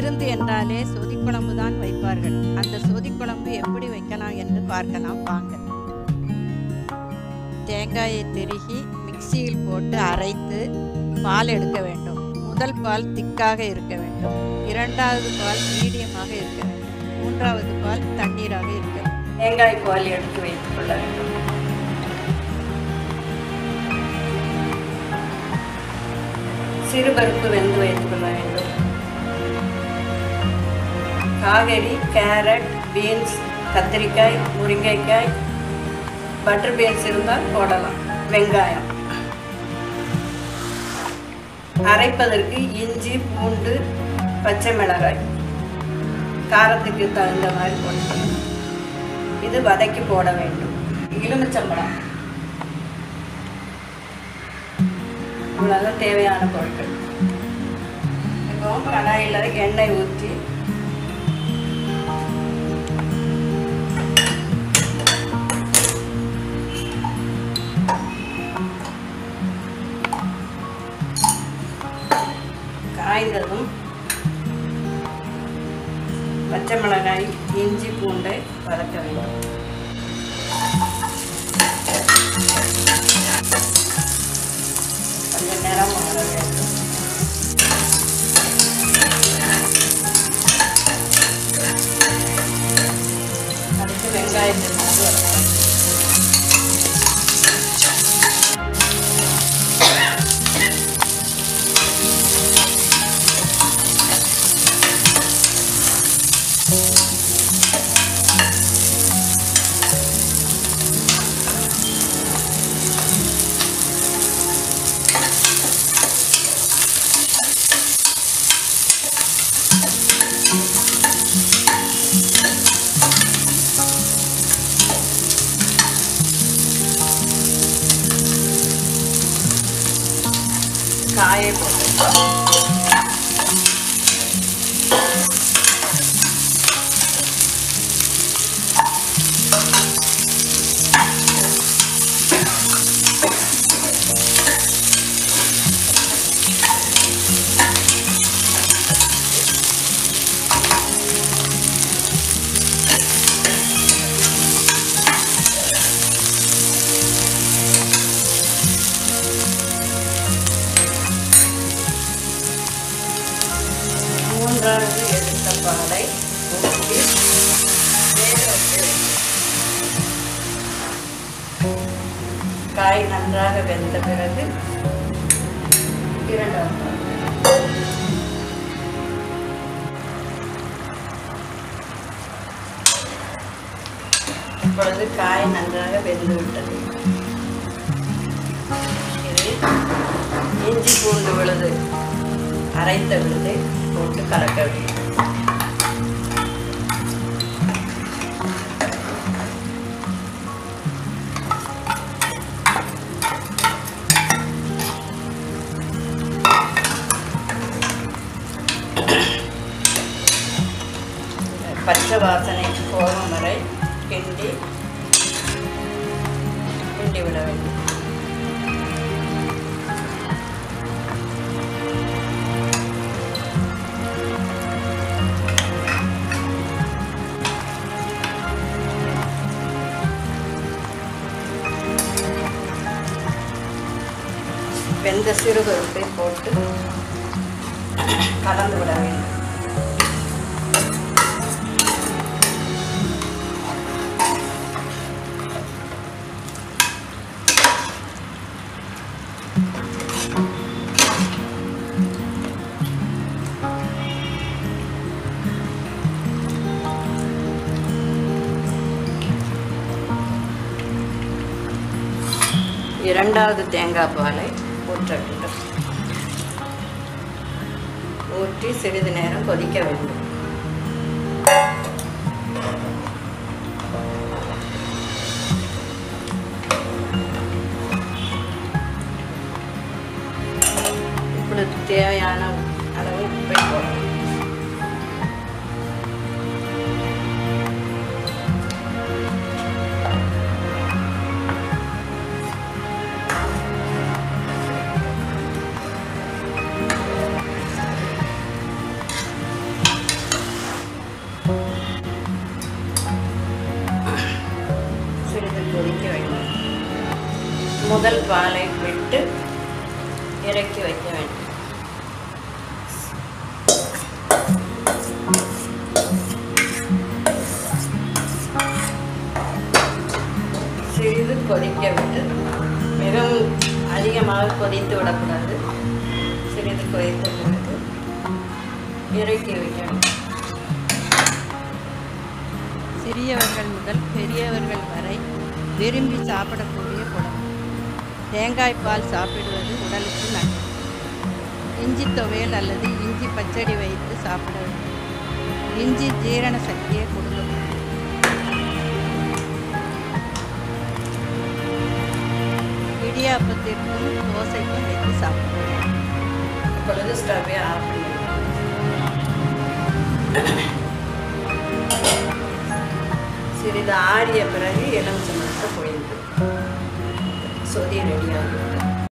விருந்து என்றாலே சொதிக்குழம்பு தான் வைப்பார்கள். அந்த சொதிக்குழம்பு எப்படி வைக்கலாம் என்று பார்க்கலாம் வாங்க. தேங்காயை திருகி மிக்சியில் போட்டு அரைத்து பால் எடுக்க வேண்டும். முதல் பால் திக்காக இருக்க வேண்டும். இரண்டாவது பால் மீடியமாக இருக்க வேண்டும். மூன்றாவது பால் தண்ணீராக இருக்க வேண்டும். தேங்காய் பால் எடுத்து வைத்துக் கொள்ள வேண்டும். சிறுபருப்பு வெந்து வைத்துக் கொள்ள வேண்டும். காய்கறி கேரட் பீன்ஸ் கத்திரிக்காய் முருங்கைக்காய் பட்டர் பீன்ஸ் இருந்தால் போடலாம். வெங்காயம். அரைப்பதற்கு இஞ்சி பூண்டு பச்சை மிளகாய். காரத்துக்கு தகுந்த மாதிரி போட்டுக்கணும் இது வதக்கி போட வேண்டும். எலுமிச்சம்பழம். இவ்வளோதான் தேவையான பொருட்கள். இப்போ கடாயில் எண்ணெய் ஊற்றி அடுத்து வெங்காயத்தை போட்டு வதக்கலாம். காயை போட்டு மூன்றாவது காய் நன்றாக வெந்த பிறகு இப்பொழுது காய் நன்றாக வெந்து விட்டது. இது இஞ்சி பூண்டு விழுது. அரைத்த விழுது போட்டு கலக்க வேண்டும். பச்சை வாசனை போகும் வரை கிண்டி கிண்டி விட வேண்டும் வெந்த சிறுபருப்பை போட்டு கலந்து விட வேண்டும் இரண்டாவது தேங்காய் பாலை ஊற்ற வேண்டும் ஊற்றி சிறிது நேரம் கொதிக்க வேண்டும். இப்பொழுது தேவையான அளவு உப்பை போடணும் முதல் பாலை விட்டு இறக்கி வைக்க வேண்டும். சிறிது கொதிக்க விட்டு மிகவும் அதிகமாக கொதித்து விடக்கூடாது. சிறிது கொதித்த பிறகு இறக்கி வைக்க வேண்டும். சிறியவர்கள் முதல் பெரியவர்கள் வரை விரும்பி சாப்பிடக்கூடிய தேங்காய் பால் சாப்பிடுவது உடலுக்கு நல்லது இஞ்சி துவையல் அல்லது இஞ்சி பச்சடி வைத்து சாப்பிட வேண்டும் இஞ்சி ஜீரண சக்தியை கொடுக்கும். இடியாப்பத்திற்கும் தோசைக்கும் வைத்து சாப்பிடுவோம் இப்பொழுது சிறிது ஆடிய பிறகு எலுமிச்சம்பழத்தை பொழிந்து सो दे रेडी आर